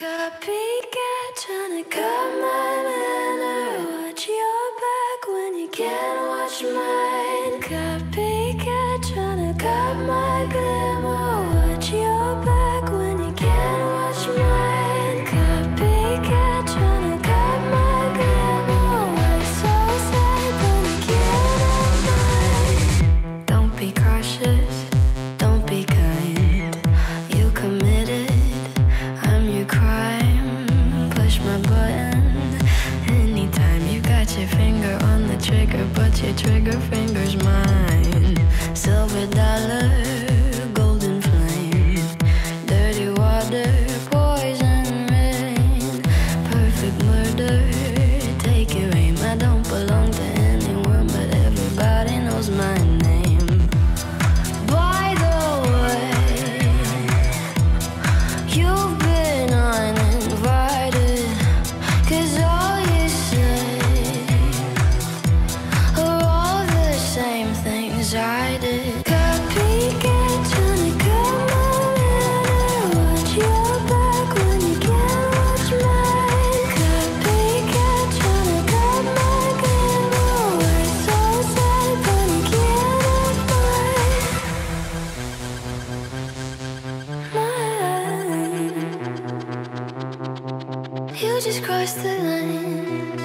Copycat trying to cut my manner. Watch your back when you can't watch mine. your finger on the trigger, but your trigger finger's mine. You just crossed the line.